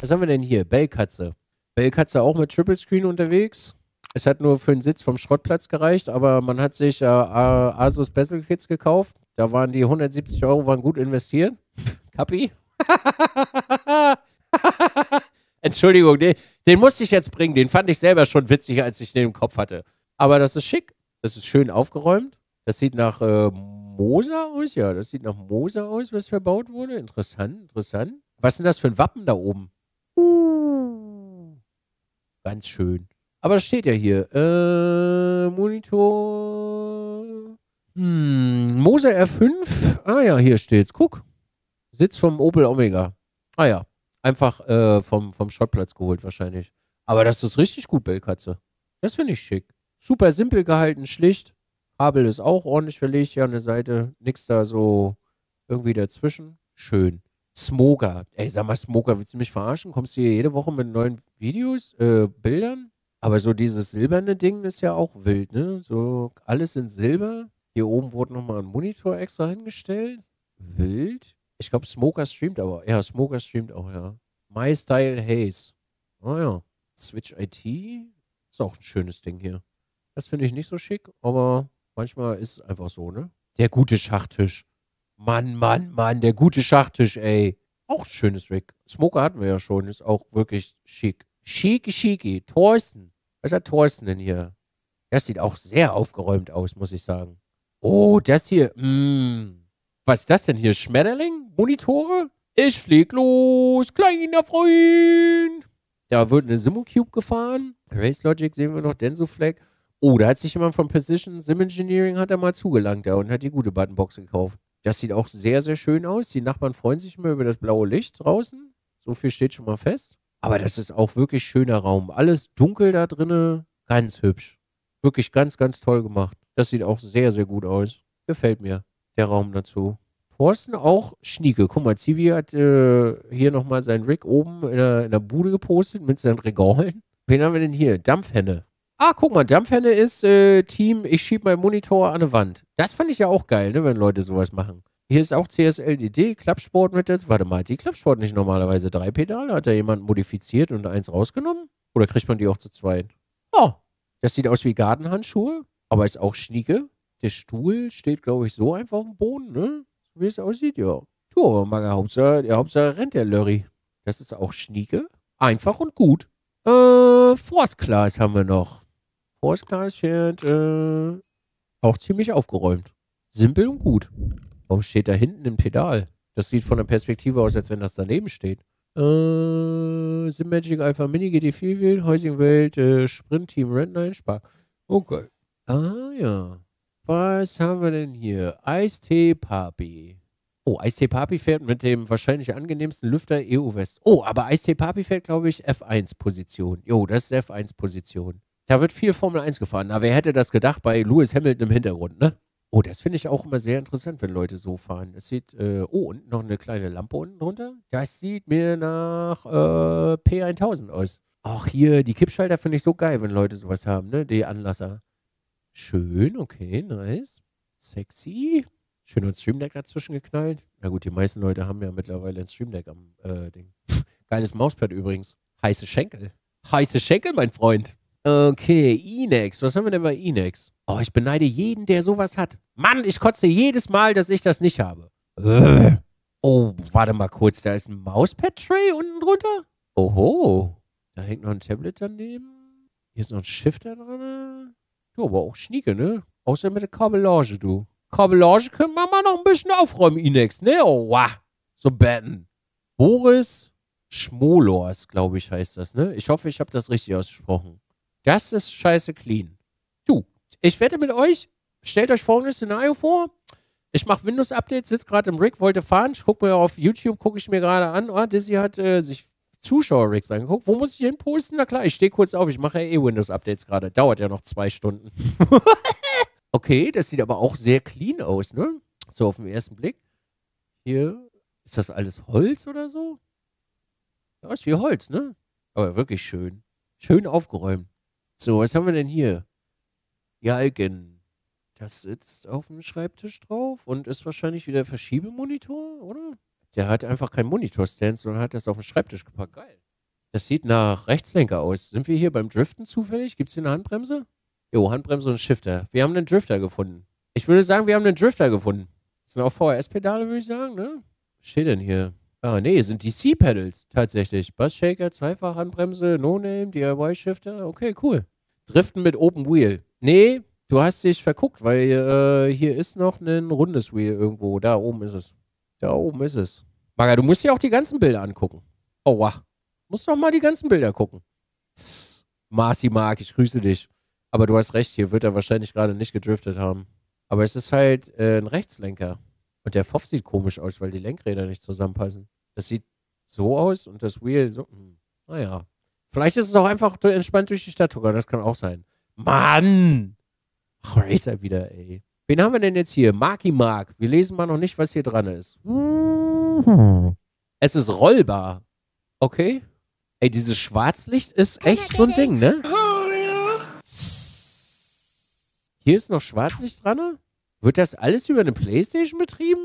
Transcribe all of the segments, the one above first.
Was haben wir denn hier? Bellkatze. Bellkatze auch mit Triple Screen unterwegs. Es hat nur für den Sitz vom Schrottplatz gereicht, aber man hat sich äh, Asus Bezel Kits gekauft. Da waren die 170 Euro waren gut investiert. Kappi? Entschuldigung, den, den, musste ich jetzt bringen. Den fand ich selber schon witzig, als ich den im Kopf hatte. Aber das ist schick. Das ist schön aufgeräumt. Das sieht nach äh, Moser aus. Ja, das sieht nach Moser aus, was verbaut wurde. Interessant, interessant. Was ist denn das für ein Wappen da oben? Ganz schön. Aber das steht ja hier. Äh, Monitor. Hm, Moser R5. Ah ja, hier steht's. Guck. Sitz vom Opel Omega. Ah ja. Einfach äh, vom, vom Schrottplatz geholt wahrscheinlich. Aber das ist richtig gut, Bellkatze. Das finde ich schick. Super simpel gehalten, schlicht. Kabel ist auch ordentlich verlegt hier an der Seite. Nix da so irgendwie dazwischen. Schön. Smoker. Ey, sag mal, Smoker, willst du mich verarschen? Kommst du hier jede Woche mit neuen Videos, äh, Bildern? Aber so dieses silberne Ding ist ja auch wild, ne? So alles in Silber. Hier oben wurde nochmal ein Monitor extra hingestellt. Wild. Ich glaube, Smoker streamt aber. Ja, Smoker streamt auch, ja. My Style Haze. Oh ja. Switch IT. Ist auch ein schönes Ding hier. Das finde ich nicht so schick, aber manchmal ist es einfach so, ne? Der gute Schachtisch. Mann, Mann, Mann, der gute Schachtisch, ey. Auch ein schönes Rig. Smoker hatten wir ja schon, ist auch wirklich schick. Schiki, schiki. Thorsten. Was hat Thorsten denn hier? Das sieht auch sehr aufgeräumt aus, muss ich sagen. Oh, das hier. Mm. Was ist das denn hier? Schmetterling? Monitore? Ich flieg los, kleiner Freund. Da wird eine Simulcube gefahren. Race Logic sehen wir noch, Denso Flag. Oh, da hat sich jemand von Precision Sim Engineering hat er mal zugelangt da und hat die gute Buttonbox gekauft. Das sieht auch sehr, sehr schön aus. Die Nachbarn freuen sich immer über das blaue Licht draußen. So viel steht schon mal fest. Aber das ist auch wirklich schöner Raum. Alles dunkel da drinnen. Ganz hübsch. Wirklich ganz, ganz toll gemacht. Das sieht auch sehr, sehr gut aus. Gefällt mir der Raum dazu. Thorsten auch Schnieke. Guck mal, Zivi hat äh, hier nochmal seinen Rig oben in der, in der Bude gepostet mit seinen Regalen. Wen haben wir denn hier? Dampfhenne. Ah, guck mal, Dampfhenne ist äh, Team, ich schieb meinen Monitor an eine Wand. Das fand ich ja auch geil, ne, wenn Leute sowas machen. Hier ist auch CSLDD, Klappsport mit das. Warte mal, die Klappsport nicht normalerweise drei Pedale? Hat da jemand modifiziert und eins rausgenommen? Oder kriegt man die auch zu zweit? Oh, das sieht aus wie Gartenhandschuhe, aber ist auch schnieke. Der Stuhl steht, glaube ich, so einfach auf dem Boden, ne? Wie es aussieht, ja. Du, aber mal Hauptsache, der Hauptsache rennt der Lurry. Das ist auch schnieke. Einfach und gut. Äh, Force Class haben wir noch. Class fährt äh, auch ziemlich aufgeräumt. Simpel und gut. Warum steht da hinten ein Pedal? Das sieht von der Perspektive aus, als wenn das daneben steht. Äh, Sim Magic Alpha Mini GT4 Wheel, Heusing Welt, äh, Sprint Team Red 9 Spark. Okay. Ah ja. Was haben wir denn hier? Eistee Papi. Oh, Eistee Papi fährt mit dem wahrscheinlich angenehmsten Lüfter EU West. Oh, aber Eistee Papi fährt, glaube ich, F1-Position. Jo, das ist F1-Position. Da wird viel Formel 1 gefahren. Na, wer hätte das gedacht bei Lewis Hamilton im Hintergrund, ne? Oh, das finde ich auch immer sehr interessant, wenn Leute so fahren. Es sieht, äh, oh, und noch eine kleine Lampe unten drunter. Das sieht mir nach äh, P1000 aus. Ach, hier, die Kippschalter finde ich so geil, wenn Leute sowas haben, ne? Die Anlasser. Schön, okay, nice. Sexy. Schön und Stream Deck dazwischen geknallt. Na gut, die meisten Leute haben ja mittlerweile ein Stream Deck am äh, Ding. Geiles Mauspad übrigens. Heiße Schenkel. Heiße Schenkel, mein Freund. Okay, Inex. Was haben wir denn bei Inex? Oh, ich beneide jeden, der sowas hat. Mann, ich kotze jedes Mal, dass ich das nicht habe. Äh. Oh, warte mal kurz. Da ist ein Mauspad-Tray unten drunter? Oho. Da hängt noch ein Tablet daneben. Hier ist noch ein Shifter dran. Du, aber auch schnieke, ne? Außer mit der Kabellage, du. Kabellage können wir mal noch ein bisschen aufräumen, Inex, ne? Oh, wow. So betten. Boris Schmolors, glaube ich, heißt das, ne? Ich hoffe, ich habe das richtig ausgesprochen. Das ist scheiße clean. Du, ich wette mit euch, stellt euch folgendes Szenario vor. Ich mache Windows-Updates, sitze gerade im Rig, wollte fahren. Ich gucke mir auf YouTube, gucke ich mir gerade an. Oh, Dizzy hat äh, sich Zuschauer-Rigs angeguckt. Wo muss ich hin posten? Na klar, ich stehe kurz auf. Ich mache ja eh Windows-Updates gerade. Dauert ja noch zwei Stunden. okay, das sieht aber auch sehr clean aus, ne? So auf den ersten Blick. Hier, ist das alles Holz oder so? Ja, ist wie Holz, ne? Aber wirklich schön. Schön aufgeräumt. So, was haben wir denn hier? Jalgen. Das sitzt auf dem Schreibtisch drauf und ist wahrscheinlich wieder Verschiebemonitor, oder? Der hat einfach keinen Monitorstand, sondern hat das auf den Schreibtisch gepackt. Geil. Das sieht nach Rechtslenker aus. Sind wir hier beim Driften zufällig? Gibt es hier eine Handbremse? Jo, Handbremse und Shifter. Wir haben einen Drifter gefunden. Ich würde sagen, wir haben einen Drifter gefunden. Das sind auch VHS-Pedale, würde ich sagen, ne? Was steht denn hier? Ah, nee, sind die C-Pedals tatsächlich. Bassshaker, Zweifach-Handbremse, No-Name, DIY-Shifter. Okay, cool. Driften mit Open Wheel. Nee, du hast dich verguckt, weil äh, hier ist noch ein rundes Wheel irgendwo. Da oben ist es. Da oben ist es. Maga, du musst dir auch die ganzen Bilder angucken. Oh, wow. Musst doch mal die ganzen Bilder gucken. Tss, Marci Mark, ich grüße dich. Aber du hast recht, hier wird er wahrscheinlich gerade nicht gedriftet haben. Aber es ist halt äh, ein Rechtslenker. Und der Pfoff sieht komisch aus, weil die Lenkräder nicht zusammenpassen. Das sieht so aus und das Wheel so. Hm, naja. Vielleicht ist es auch einfach entspannt durch die Stadt sogar. Das kann auch sein. Mann! Ach, Racer wieder, ey. Wen haben wir denn jetzt hier? Marky Mark. Wir lesen mal noch nicht, was hier dran ist. Es ist rollbar. Okay. Ey, dieses Schwarzlicht ist echt so ein Ding, ne? Hier ist noch Schwarzlicht dran. Wird das alles über eine Playstation betrieben?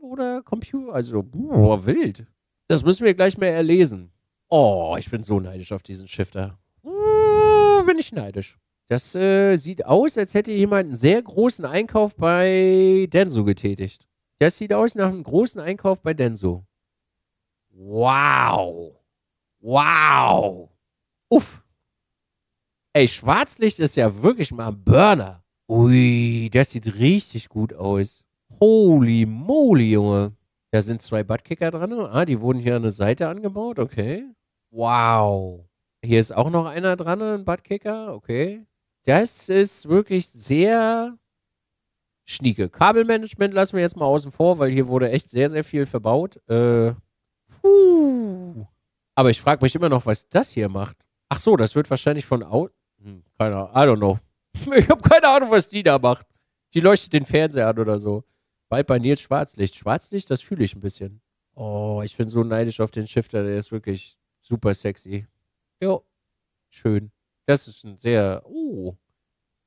Oder Computer? Also, boah, wild. Das müssen wir gleich mal erlesen. Oh, ich bin so neidisch auf diesen Shifter. Uh, bin ich neidisch. Das äh, sieht aus, als hätte jemand einen sehr großen Einkauf bei Denso getätigt. Das sieht aus nach einem großen Einkauf bei Denso. Wow. Wow. Uff. Ey, Schwarzlicht ist ja wirklich mal ein Burner. Ui, das sieht richtig gut aus. Holy moly, Junge. Da sind zwei Buttkicker dran. Ah, die wurden hier an der Seite angebaut. Okay. Wow. Hier ist auch noch einer dran, ein Buttkicker. Okay. Das ist wirklich sehr schnieke. Kabelmanagement lassen wir jetzt mal außen vor, weil hier wurde echt sehr, sehr viel verbaut. Äh, puh. Aber ich frage mich immer noch, was das hier macht. Ach so, das wird wahrscheinlich von Out. Hm, keine Ahnung. I don't know. Ich habe keine Ahnung, was die da macht. Die leuchtet den Fernseher an oder so. Bald bei Nils Schwarzlicht. Schwarzlicht, das fühle ich ein bisschen. Oh, ich bin so neidisch auf den Shifter. Der ist wirklich super sexy. Jo, schön. Das ist ein sehr, oh,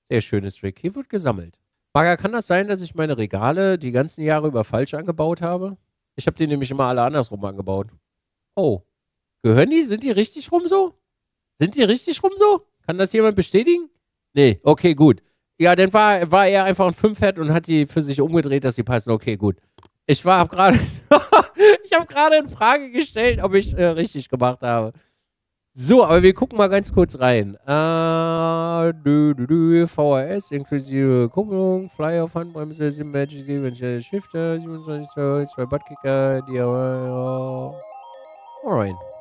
sehr schönes Trick. Hier wird gesammelt. Maga, kann das sein, dass ich meine Regale die ganzen Jahre über falsch angebaut habe? Ich habe die nämlich immer alle andersrum angebaut. Oh, gehören die? Sind die richtig rum so? Sind die richtig rum so? Kann das jemand bestätigen? Nee, okay, gut. Ja, dann war, war er einfach ein Fünfhead und hat die für sich umgedreht, dass sie passen. Okay, gut. Ich war gerade, ich habe gerade in Frage gestellt, ob ich äh, richtig gemacht habe. So, aber wir gucken mal ganz kurz rein. Äh, dü, dü, dü, VHS inklusive Kupplung, Flyer, Handbremse, Magic 7 Shifter, 27 Zoll, zwei Buttkicker, die, uh, Alright.